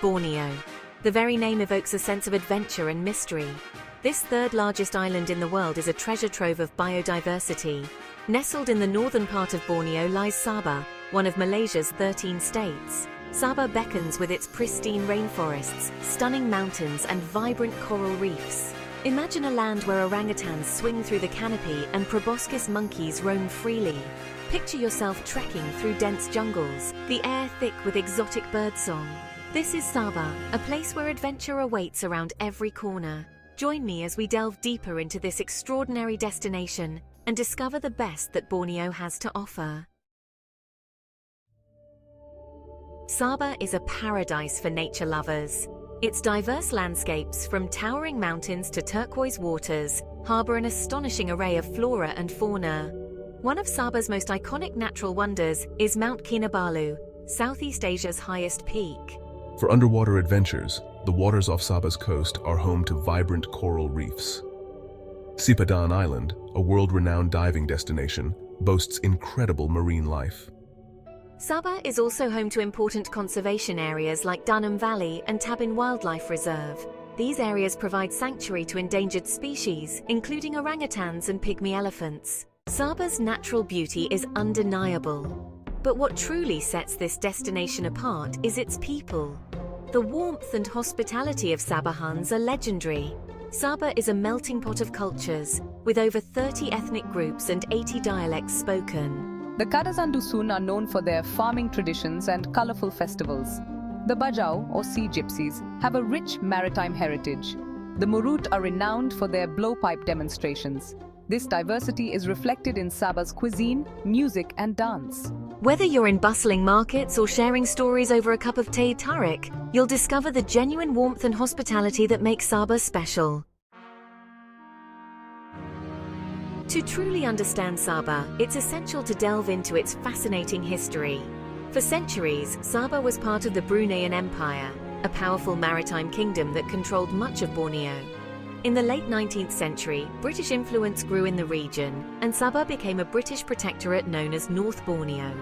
Borneo. The very name evokes a sense of adventure and mystery. This third largest island in the world is a treasure trove of biodiversity. Nestled in the northern part of Borneo lies Sabah, one of Malaysia's 13 states. Sabah beckons with its pristine rainforests, stunning mountains, and vibrant coral reefs. Imagine a land where orangutans swing through the canopy and proboscis monkeys roam freely. Picture yourself trekking through dense jungles, the air thick with exotic birdsong. This is Sabah, a place where adventure awaits around every corner. Join me as we delve deeper into this extraordinary destination and discover the best that Borneo has to offer. Sabah is a paradise for nature lovers. Its diverse landscapes, from towering mountains to turquoise waters, harbour an astonishing array of flora and fauna. One of Sabah's most iconic natural wonders is Mount Kinabalu, Southeast Asia's highest peak. For underwater adventures, the waters off Sabah's coast are home to vibrant coral reefs. Sipadan Island, a world-renowned diving destination, boasts incredible marine life. Sabah is also home to important conservation areas like Danum Valley and Tabin Wildlife Reserve. These areas provide sanctuary to endangered species, including orangutans and pygmy elephants. Sabah's natural beauty is undeniable. But what truly sets this destination apart is its people. The warmth and hospitality of Sabahans are legendary. Sabah is a melting pot of cultures, with over 30 ethnic groups and 80 dialects spoken. The Kadazan Dusun are known for their farming traditions and colorful festivals. The Bajau, or sea gypsies, have a rich maritime heritage. The Murut are renowned for their blowpipe demonstrations. This diversity is reflected in Sabah's cuisine, music, and dance. Whether you're in bustling markets or sharing stories over a cup of teh tarik, you'll discover the genuine warmth and hospitality that makes Sabah special. To truly understand Sabah, it's essential to delve into its fascinating history. For centuries, Sabah was part of the Bruneian Empire, a powerful maritime kingdom that controlled much of Borneo. In the late 19th century, British influence grew in the region, and Sabah became a British protectorate known as North Borneo.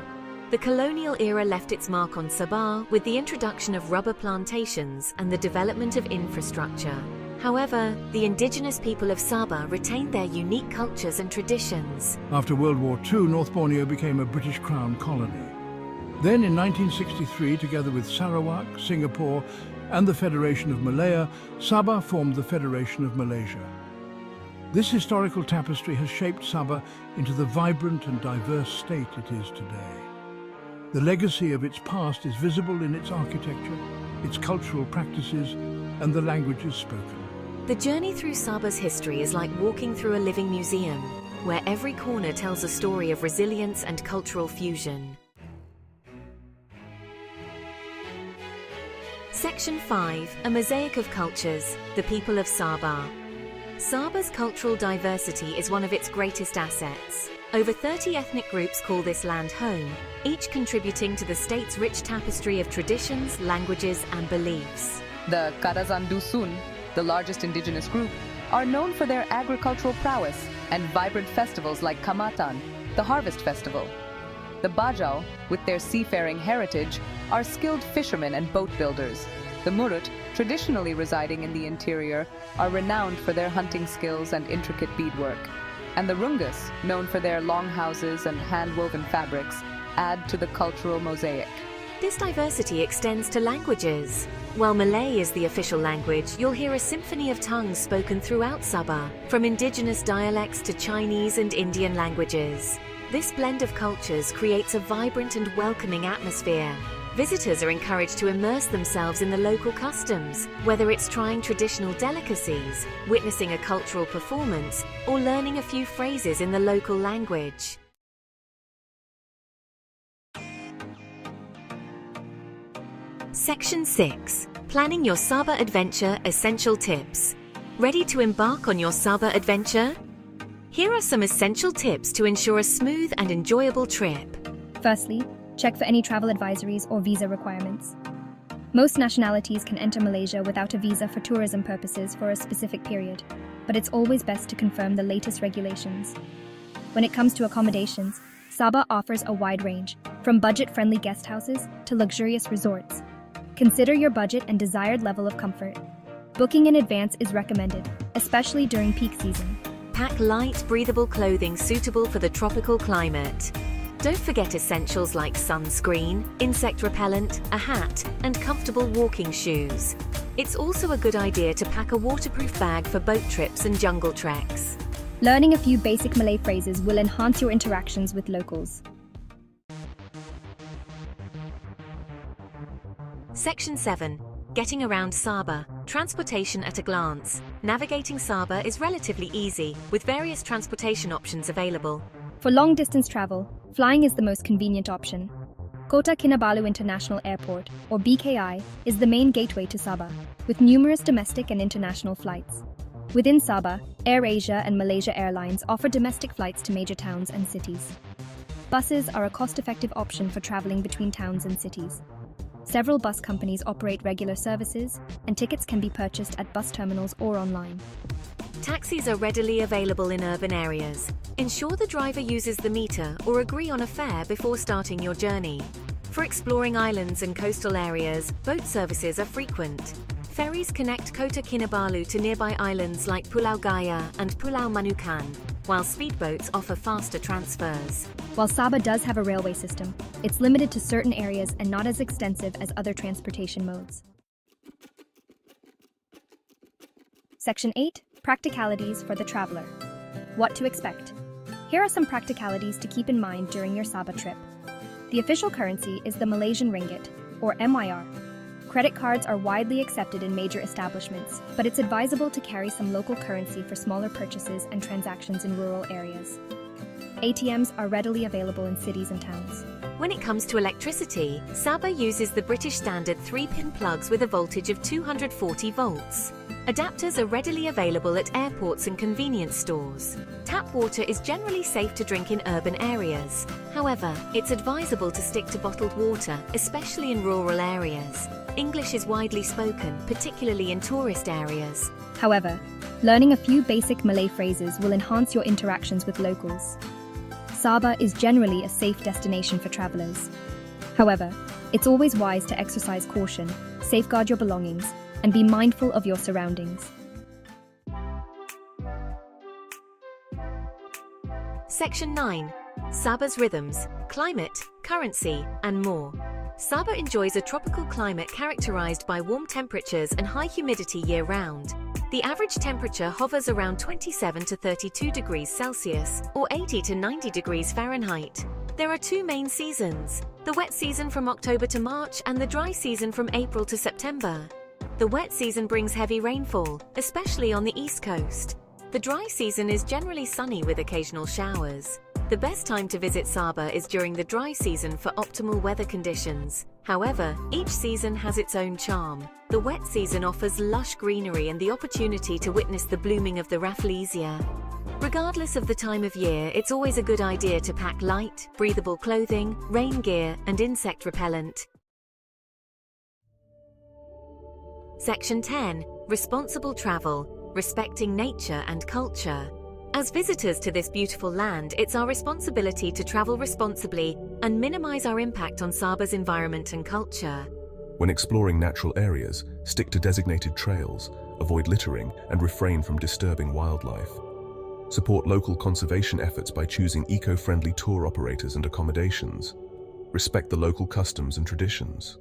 The colonial era left its mark on Sabah with the introduction of rubber plantations and the development of infrastructure. However, the indigenous people of Sabah retained their unique cultures and traditions. After World War II, North Borneo became a British Crown colony. Then in 1963, together with Sarawak, Singapore and the Federation of Malaya, Sabah formed the Federation of Malaysia. This historical tapestry has shaped Sabah into the vibrant and diverse state it is today. The legacy of its past is visible in its architecture, its cultural practices and the languages spoken. The journey through Sabah's history is like walking through a living museum, where every corner tells a story of resilience and cultural fusion. Section 5 A Mosaic of Cultures The People of Sabah. Sabah's cultural diversity is one of its greatest assets. Over 30 ethnic groups call this land home, each contributing to the state's rich tapestry of traditions, languages, and beliefs. The Kadazan Dusun the largest indigenous group, are known for their agricultural prowess and vibrant festivals like Kaamatan, the Harvest Festival. The Bajau, with their seafaring heritage, are skilled fishermen and boat builders. The Murut, traditionally residing in the interior, are renowned for their hunting skills and intricate beadwork. And the Rungus, known for their longhouses and hand-woven fabrics, add to the cultural mosaic. This diversity extends to languages. While Malay is the official language, you'll hear a symphony of tongues spoken throughout Sabah, from indigenous dialects to Chinese and Indian languages. This blend of cultures creates a vibrant and welcoming atmosphere. Visitors are encouraged to immerse themselves in the local customs, whether it's trying traditional delicacies, witnessing a cultural performance, or learning a few phrases in the local language. Section 6 Planning Your Sabah Adventure Essential Tips. Ready to embark on your Sabah adventure? Here are some essential tips to ensure a smooth and enjoyable trip. Firstly, check for any travel advisories or visa requirements. Most nationalities can enter Malaysia without a visa for tourism purposes for a specific period, but it's always best to confirm the latest regulations. When it comes to accommodations, Sabah offers a wide range, from budget friendly guest houses to luxurious resorts. Consider your budget and desired level of comfort. Booking in advance is recommended, especially during peak season. Pack light, breathable clothing suitable for the tropical climate. Don't forget essentials like sunscreen, insect repellent, a hat, and comfortable walking shoes. It's also a good idea to pack a waterproof bag for boat trips and jungle treks. Learning a few basic Malay phrases will enhance your interactions with locals. Section 7. Getting around Sabah. Transportation at a glance. Navigating Sabah is relatively easy, with various transportation options available. For long distance travel, flying is the most convenient option. Kota Kinabalu International Airport, or BKI, is the main gateway to Sabah, with numerous domestic and international flights. Within Sabah, AirAsia and Malaysia Airlines offer domestic flights to major towns and cities. Buses are a cost effective option for traveling between towns and cities. Several bus companies operate regular services, and tickets can be purchased at bus terminals or online. Taxis are readily available in urban areas. Ensure the driver uses the meter or agree on a fare before starting your journey. For exploring islands and coastal areas, boat services are frequent. Ferries connect Kota Kinabalu to nearby islands like Pulau Gaya and Pulau Manukan, while speedboats offer faster transfers. While Sabah does have a railway system, it's limited to certain areas and not as extensive as other transportation modes. Section 8 Practicalities for the Traveler. What to expect. Here are some practicalities to keep in mind during your Sabah trip. The official currency is the Malaysian ringgit, or MYR. Credit cards are widely accepted in major establishments, but it's advisable to carry some local currency for smaller purchases and transactions in rural areas. ATMs are readily available in cities and towns. When it comes to electricity, Sabah uses the British standard 3-pin plugs with a voltage of 240 volts. Adapters are readily available at airports and convenience stores. Tap water is generally safe to drink in urban areas. However, it's advisable to stick to bottled water, especially in rural areas. English is widely spoken, particularly in tourist areas. However, learning a few basic Malay phrases will enhance your interactions with locals. Sabah is generally a safe destination for travelers. However, it's always wise to exercise caution, safeguard your belongings, and be mindful of your surroundings. Section 9. Sabah's rhythms, climate, currency, and more. Sabah enjoys a tropical climate characterized by warm temperatures and high humidity year-round. The average temperature hovers around 27 to 32 degrees Celsius or 80 to 90 degrees Fahrenheit. There are two main seasons, the wet season from October to March and the dry season from April to September. The wet season brings heavy rainfall, especially on the east coast. The dry season is generally sunny with occasional showers. The best time to visit Sabah is during the dry season for optimal weather conditions. However, each season has its own charm. The wet season offers lush greenery and the opportunity to witness the blooming of the Rafflesia. Regardless of the time of year, it's always a good idea to pack light, breathable clothing, rain gear, and insect repellent. Section 10 Responsible Travel Respecting Nature and Culture. As visitors to this beautiful land, it's our responsibility to travel responsibly and minimize our impact on Sabah's environment and culture. When exploring natural areas, stick to designated trails, avoid littering, and refrain from disturbing wildlife. Support local conservation efforts by choosing eco-friendly tour operators and accommodations. Respect the local customs and traditions.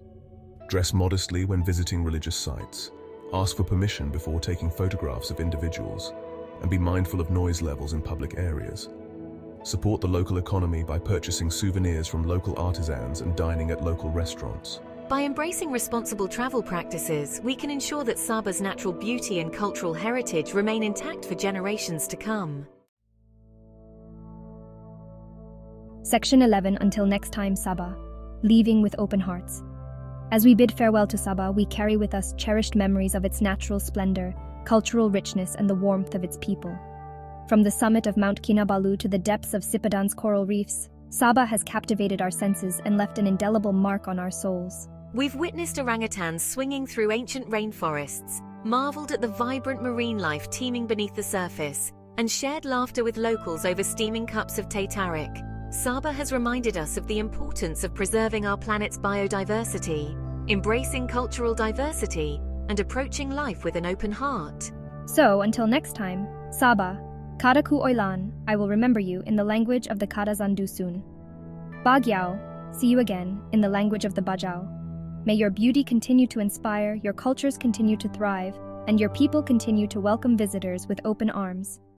Dress modestly when visiting religious sites. Ask for permission before taking photographs of individuals and be mindful of noise levels in public areas. Support the local economy by purchasing souvenirs from local artisans and dining at local restaurants. By embracing responsible travel practices, we can ensure that Sabah's natural beauty and cultural heritage remain intact for generations to come. Section 11 Until next time, Sabah. Leaving with open hearts. As we bid farewell to Sabah, we carry with us cherished memories of its natural splendor cultural richness, and the warmth of its people. From the summit of Mount Kinabalu to the depths of Sipadan's coral reefs, Sabah has captivated our senses and left an indelible mark on our souls. We've witnessed orangutans swinging through ancient rainforests, marveled at the vibrant marine life teeming beneath the surface, and shared laughter with locals over steaming cups of teh Sabah has reminded us of the importance of preserving our planet's biodiversity. embracing cultural diversity and approaching life with an open heart. So, until next time, Sabah, Kadaku Oilan, I will remember you in the language of the Kadazan Dusun. Bagyao, see you again in the language of the Bajau. May your beauty continue to inspire, your cultures continue to thrive, and your people continue to welcome visitors with open arms.